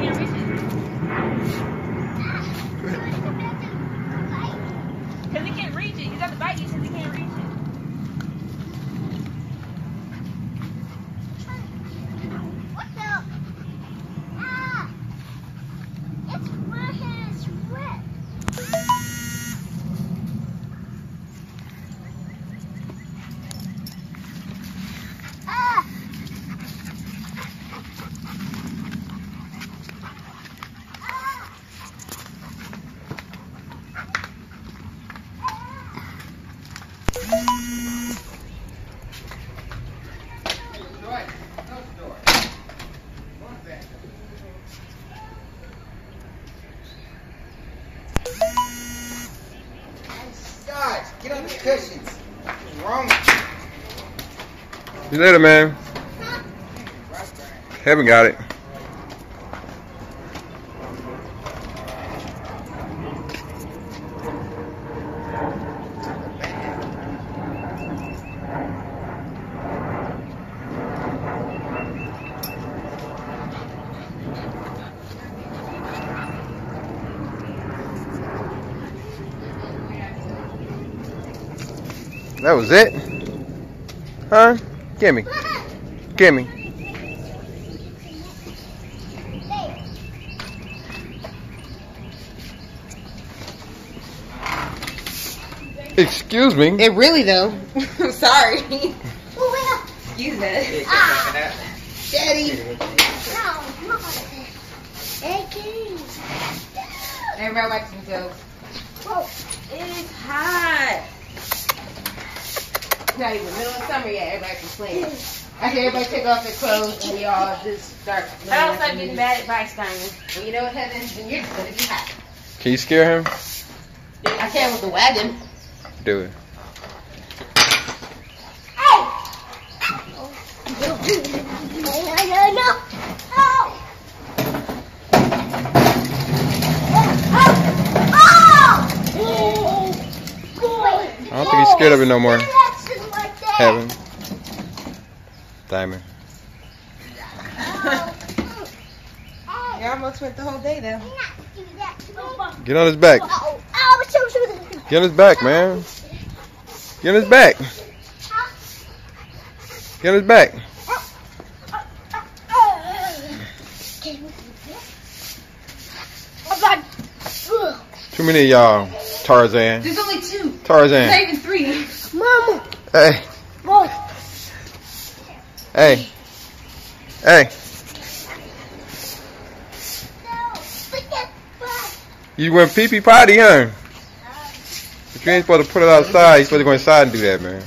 can't reach it. Because he can't reach it. He's got the bite you since he can't reach it. What the? Ah! It's wet. It's wet. Ah! Ah! Get on the cushions. What's wrong with you? See you later, man. Haven't got it. That was it? Huh? Gimme. Gimme. Excuse me. It really though. I'm sorry. Oh, Excuse it. Ah. Daddy. well. No, not Eggy. Everybody wax themselves. Whoa. It's hot. It's not even middle of summer yet. Everybody complaining. After everybody take off their clothes and we all just start. I don't start getting bad advice, Diamond. Well, you know what, Heather? Then you're just gonna be hot. Can you scare him? I can with the wagon. Do it. No, no, no. Oh. Oh. Oh. I don't think he's scared of it no more. Relaxing like. Heaven. Diamond. Oh. You almost went the whole day though. Do that to me. Get on his back. So, so, Get on his back, man. Get on his back. Get on his back. God! Ugh. Too many of y'all. Tarzan. There's only two. Not Tarzan. even three. Mama! Hey. Hey. Hey. You went pee pee potty, huh? But you ain't supposed to put it outside. You're supposed to go inside and do that, man.